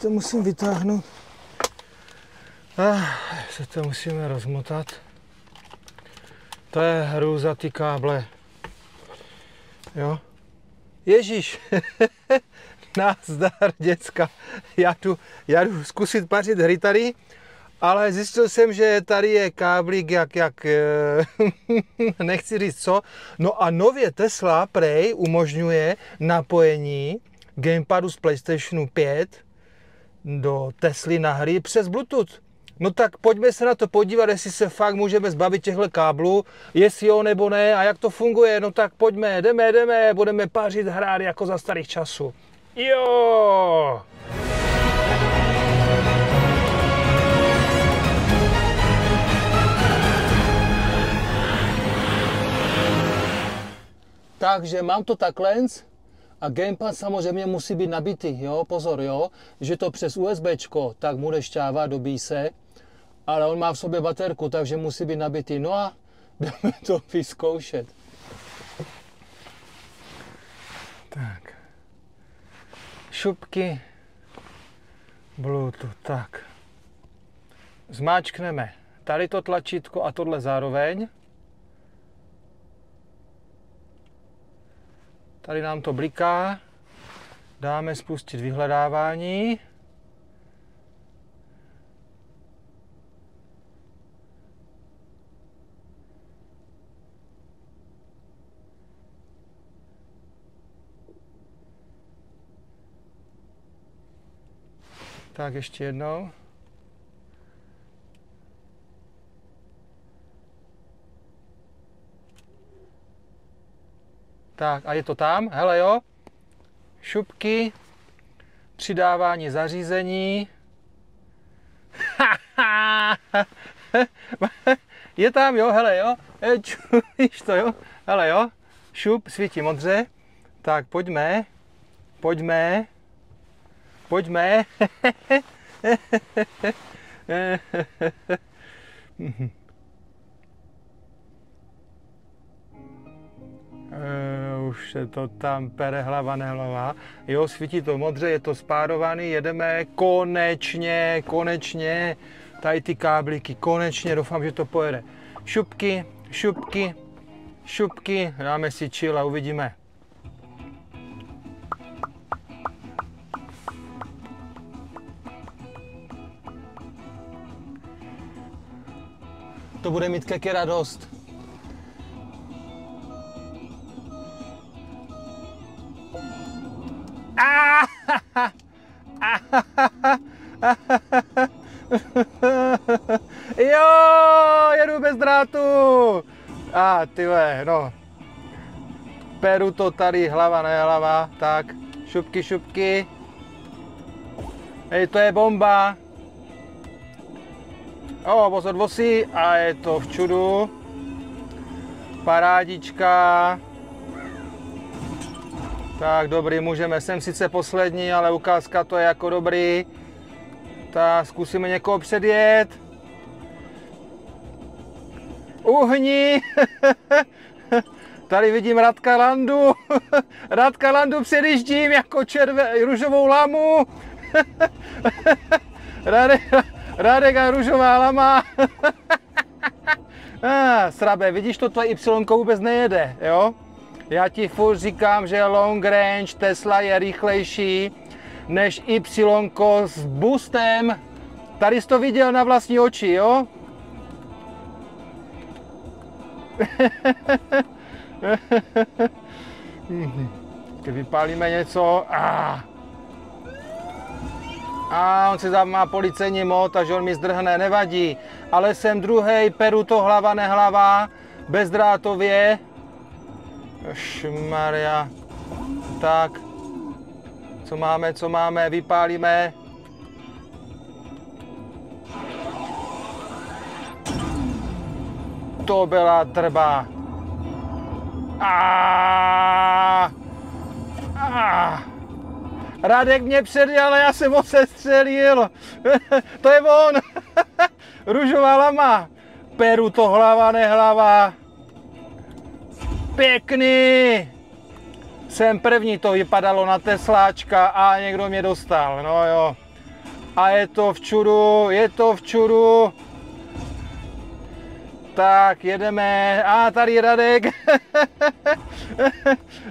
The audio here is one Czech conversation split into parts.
to musím vytáhnout. Ah, se to musíme rozmotat. To je hrůza ty káble. Jo. Ježíš, nazdar děcka. Já jdu, já jdu zkusit pařit hry tady, ale zjistil jsem, že tady je káblík jak, jak eh, nechci říct co. No a nově Tesla Prej umožňuje napojení gamepadu z PlayStationu 5 do Tesly na hry přes Bluetooth. No tak pojďme se na to podívat, jestli se fakt můžeme zbavit těchto káblů, jestli jo nebo ne a jak to funguje. No tak pojďme, jdeme, jdeme, budeme pařit hrát jako za starých časů. Jo! Takže mám to takhle a gamepad samozřejmě musí být nabitý, jo, pozor, jo, že to přes USB, tak mu nešťává, dobí se, ale on má v sobě baterku, takže musí být nabitý. No a jdeme to vyzkoušet. Tak. Šupky. Bluetooth, tak. Zmáčkneme tady to tlačítko a tohle zároveň. Tady nám to bliká. Dáme spustit vyhledávání. Tak ještě jednou. Tak a je to tam, hele jo. Šupky, přidávání zařízení. je tam, jo, hele jo. Víš to, jo. Hele jo. Šup, svítí modře. Tak pojďme. Pojďme. Pojďme. Uh, už se to tam pere hlava nehlava. Jo, svítí to modře, je to spárovaný, jedeme konečně, konečně. Tady ty káblíky, konečně, doufám, že to pojede. Šupky, šupky, šupky, dáme si chill a uvidíme. To bude mít keky radost. Jo, jedu bez drátu. A ty no. Peru to tady, hlava ne hlava. Tak, šupky, šupky. Hej, to je bomba. O, pozor, vosy a je to v čudu. Parádička. Tak dobrý, můžeme. Jsem sice poslední, ale ukázka to je jako dobrý. Tak zkusíme někoho předjet. Uhni! Tady vidím Radka Landu. Radka Landu předjíždím jako červe, růžovou lamu. Radek, Radek a růžová lama. ah, srabe, vidíš, to tvoje Y vůbec nejede, jo? Já ti furt říkám, že long range Tesla je rychlejší než Y s boostem. Tady jsi to viděl na vlastní oči, jo? Když vypálíme něco, a a on si má policejní mod, takže on mi zdrhne, nevadí. Ale jsem druhý, peru to hlava nehlava, bezdrátově, Maria. Tak. Co máme, co máme, vypálíme. To byla trba. A. A. Radek mě předjel, já jsem ho sestřelil. to je on. Růžová lama. Peru to hlava, nehlava pěkný! Jsem první, to vypadalo na Tesláčka a někdo mě dostal, no jo. A je to v čuru, je to v čuru. Tak, jedeme. A tady Radek.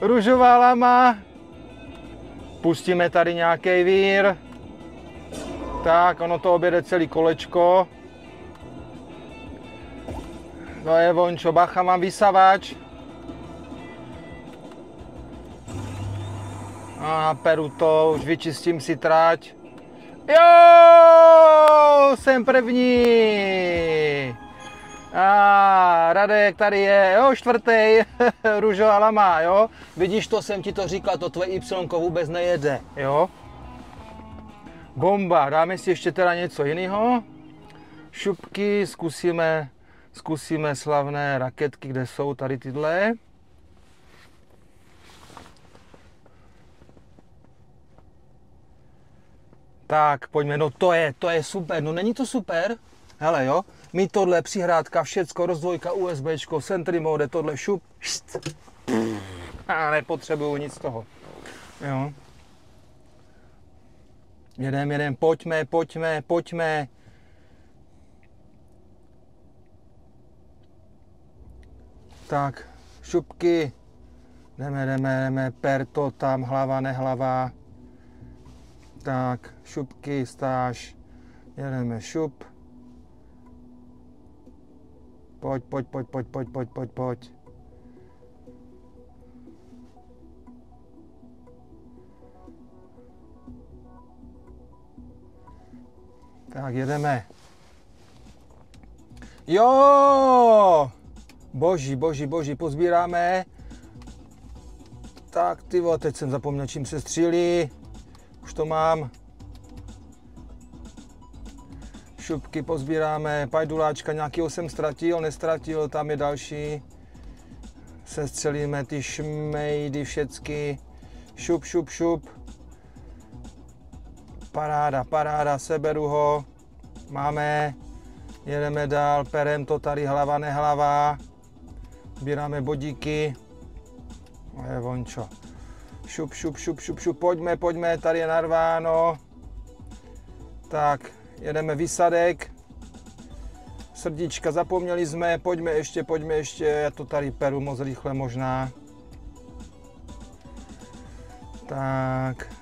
Růžová lama. Pustíme tady nějaký vír. Tak, ono to objede celý kolečko. To je vončo, bacha, mám vysavač. A peru to, už vyčistím si trať. Jo, jsem první. A Radek tady je, jo, čtvrtý, růžová lama, jo. Vidíš, to jsem ti to říkal, to tvoje Y vůbec nejede, jo. Bomba, dáme si ještě teda něco jiného. Šupky, zkusíme, zkusíme slavné raketky, kde jsou tady tyhle. Tak, pojďme, no to je, to je super, no není to super? Hele jo, mi tohle přihrádka, všecko, rozdvojka, USBčko, Sentry mode, tohle šup, št. A nepotřebuju nic z toho. Jo. Jedem, jedem, pojďme, pojďme, pojďme. Tak, šupky. Jdeme, jdeme, jdeme, per to tam, hlava, nehlava. Tak, šupky, stáž. Jedeme šup. Pojď, pojď, pojď, pojď, pojď, pojď, pojď, pojď. Tak jedeme. Jo! Boží, boží, boží, pozbíráme. Tak ty teď jsem zapomněl, čím se střílí. Už to mám. Šupky pozbíráme, pajduláčka, nějakýho jsem ztratil, nestratil, tam je další. Sestřelíme ty šmejdy všecky. Šup, šup, šup. Paráda, paráda, seberu ho. Máme, jedeme dál, perem to tady hlava, nehlava. Sbíráme bodíky. A je vončo. Šup, šup, šup, šup, šup, pojďme, pojďme, tady je narváno. Tak, jedeme výsadek. Srdíčka, zapomněli jsme, pojďme ještě, pojďme ještě, já to tady peru moc rychle možná. Tak.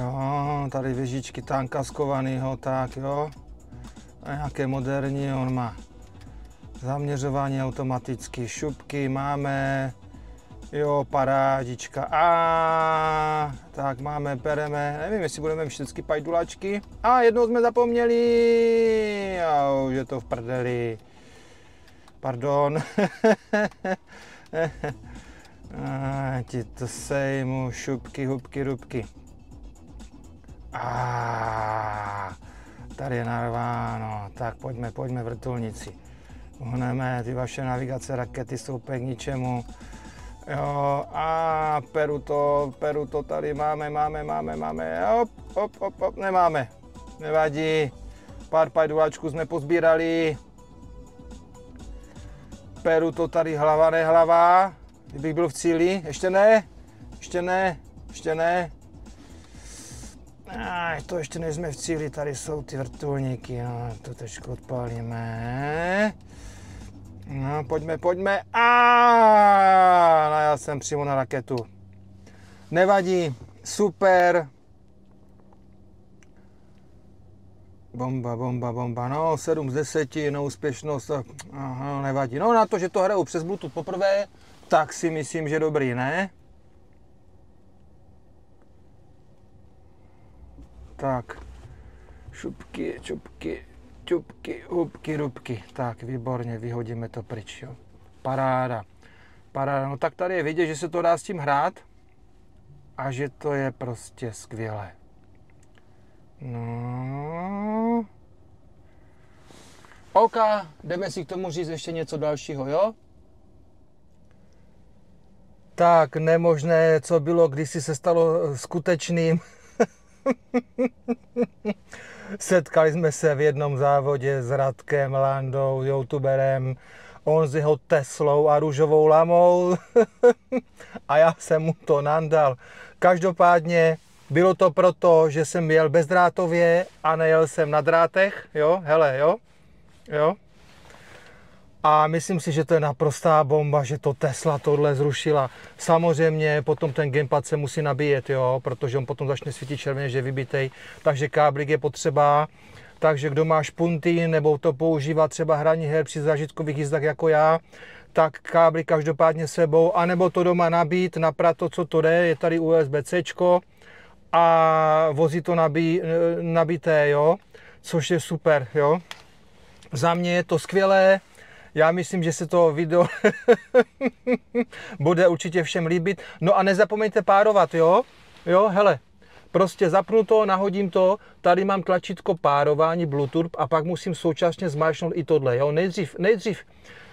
Jo, tady věžičky tankaskovanýho, tak jo. A nějaké moderní, on má zaměřování automaticky, šupky máme, jo, parádička. A tak máme, pereme, nevím, jestli budeme všechny pajdulačky. A jednou jsme zapomněli, a už je to v prdeli. Pardon. a ti to sejmu, šupky, hubky, rubky. A tady je narváno, tak pojďme, pojďme vrtulnici. Uhneme, ty vaše navigace rakety jsou k ničemu. Jo, a peru to, peru to tady máme, máme, máme, máme, hop, hop, hop, hop, nemáme. Nevadí, pár pajduláčků jsme pozbírali. Peru to tady hlava, nehlava. Kdybych byl v cíli, ještě ne, ještě ne, ještě ne. A to ještě nejsme v cíli, tady jsou ty vrtulníky, no, to trošku odpálíme. No, pojďme, pojďme. A no, já jsem přímo na raketu. Nevadí, super. Bomba, bomba, bomba. No, 7 z 10, no úspěšnost, aha, nevadí. No na to, že to hraju přes Bluetooth poprvé, tak si myslím, že dobrý, ne? Tak, šupky, čupky, čupky, hubky, rubky. Tak, výborně, vyhodíme to pryč, jo. Paráda. Paráda. No tak tady je vidět, že se to dá s tím hrát a že to je prostě skvělé. No. OK, jdeme si k tomu říct ještě něco dalšího, jo? Tak nemožné, co bylo kdysi se stalo skutečným. Setkali jsme se v jednom závodě s Radkem Landou, youtuberem. on s jeho Teslou a růžovou lamou a já jsem mu to nandal. Každopádně bylo to proto, že jsem jel bezdrátově a nejel jsem na drátech, jo, hele, jo, jo. A myslím si, že to je naprostá bomba, že to Tesla tohle zrušila. Samozřejmě potom ten gamepad se musí nabíjet, jo, protože on potom začne svítit červeně, že je vybitej, takže káblik je potřeba. Takže kdo má špunty nebo to používá třeba hraní her při zážitkových jízdách jako já, tak kábly každopádně sebou, anebo to doma nabít, naprat to, co to jde, je tady USB-C a vozí to nabí, nabité, jo, což je super, jo. Za mě je to skvělé, já myslím, že se to video bude určitě všem líbit. No a nezapomeňte párovat, jo? Jo, hele, prostě zapnu to, nahodím to, tady mám tlačítko párování Bluetooth a pak musím současně zmáčknout i tohle, jo? Nejdřív, nejdřív,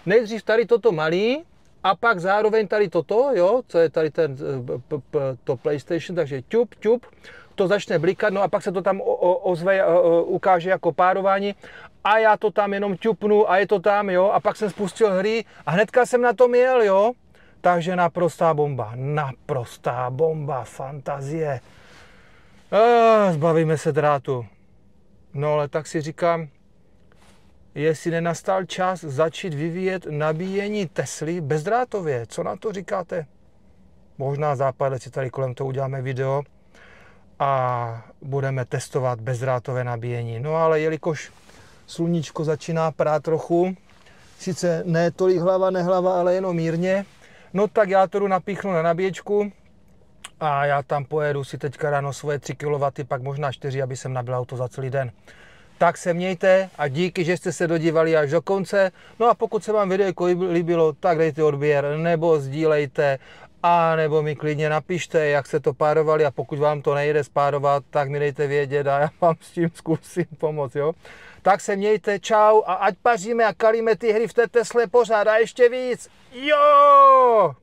nejdřív tady toto malý, a pak zároveň tady toto, jo, co je tady ten, eh, to PlayStation, takže ťup, ťup, to začne blikat, no a pak se to tam ozve, ukáže jako párování a já to tam jenom ťupnu a je to tam, jo, a pak jsem spustil hry a hnedka jsem na tom jel, jo. Takže naprostá bomba, naprostá bomba, fantazie. Zbavíme se drátu. No ale tak si říkám, jestli nenastal čas začít vyvíjet nabíjení Tesly bezdrátově. Co na to říkáte? Možná západleci tady kolem toho uděláme video a budeme testovat bezdrátové nabíjení. No ale jelikož sluníčko začíná prát trochu, sice ne tolik hlava, nehlava, ale jenom mírně, no tak já to jdu napíchnu na nabíječku a já tam pojedu si teďka ráno svoje 3 kW, pak možná 4, aby jsem nabil auto za celý den. Tak se mějte a díky, že jste se dodívali až do konce. No a pokud se vám video líbilo, tak dejte odběr nebo sdílejte a nebo mi klidně napište, jak se to párovali a pokud vám to nejde spárovat, tak mi dejte vědět a já vám s tím zkusím pomoct, jo. Tak se mějte, čau a ať paříme a kalíme ty hry v té Tesle pořád a ještě víc. Jo!